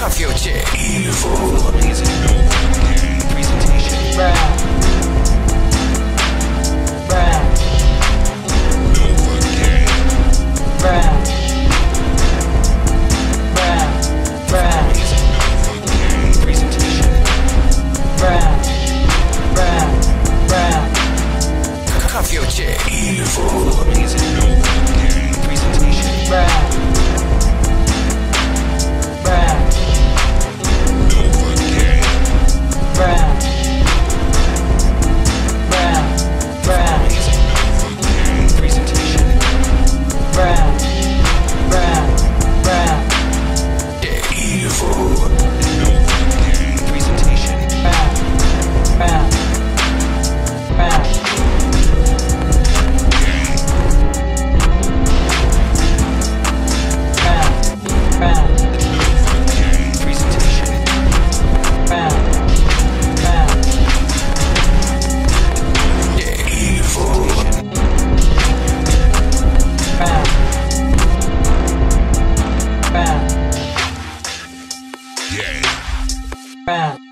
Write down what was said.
Your chick. Evil. Bruh. Bruh. Bruh. Bruh. Bruh. Bruh.